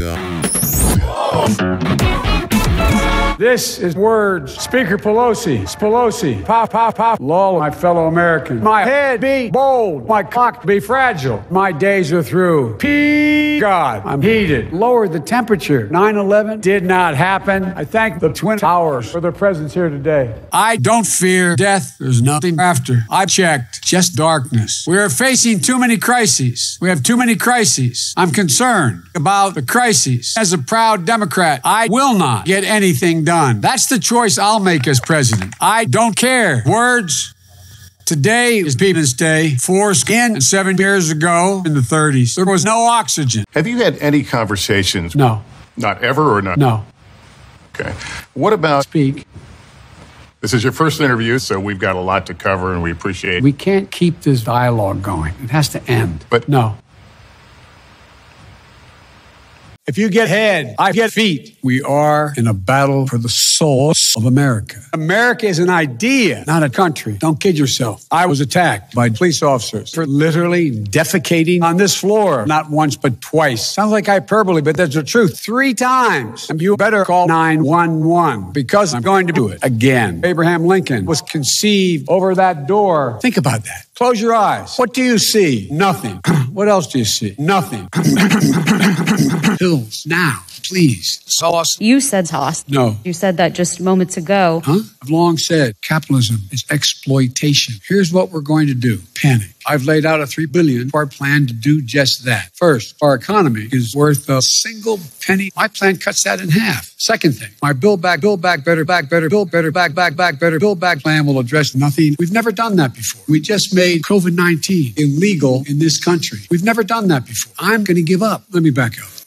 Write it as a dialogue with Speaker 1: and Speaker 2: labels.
Speaker 1: Oh. This is words. Speaker Pelosi, Pelosi, pop, pop, pop. Lol, my fellow American. My head be bold, my cock be fragile. My days are through. P. God, I'm heated. Lowered the temperature. 9 11 did not happen. I thank the Twin Towers for their presence here today. I don't fear death. There's nothing after. I checked. Just darkness. We are facing too many crises. We have too many crises. I'm concerned about the crises. As a proud Democrat, I will not get anything done. That's the choice I'll make as president. I don't care. Words. Today is People's Day. Four skin seven years ago in the 30s. There was no oxygen.
Speaker 2: Have you had any conversations?
Speaker 1: No.
Speaker 2: Not ever or not?
Speaker 1: No.
Speaker 2: Okay. What about
Speaker 1: Speak.
Speaker 2: this is your first interview, so we've got a lot to cover and we appreciate
Speaker 1: We can't keep this dialogue going. It has to end.
Speaker 2: But-
Speaker 1: no. If you get head, I get feet. We are in a battle for the soul of America. America is an idea, not a country. Don't kid yourself. I was attacked by police officers for literally defecating on this floor, not once, but twice. Sounds like hyperbole, but that's the truth. Three times. And you better call 911 because I'm going to do it again. Abraham Lincoln was conceived over that door. Think about that. Close your eyes. What do you see? Nothing. what else do you see? Nothing. Pills. Now, please. Sauce.
Speaker 3: You said sauce.
Speaker 1: No.
Speaker 3: You said that just moments ago.
Speaker 1: Huh? I've long said capitalism is exploitation. Here's what we're going to do. Panic. I've laid out a three billion part plan to do just that. First, our economy is worth a single penny. My plan cuts that in half. Second thing, my build back, build back better, back better, build better, back, back, back better, build back plan will address nothing. We've never done that before. We just made COVID 19 illegal in this country. We've never done that before. I'm going to give up. Let me back up.